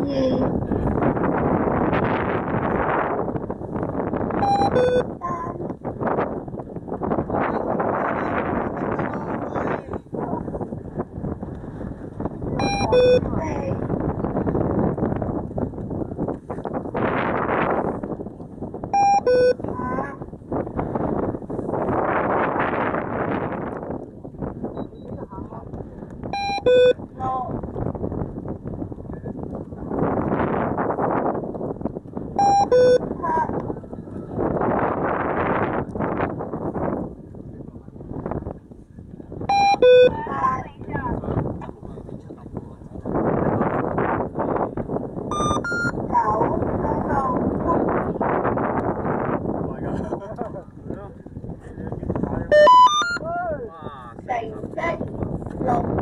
Yay. Bye. Wow.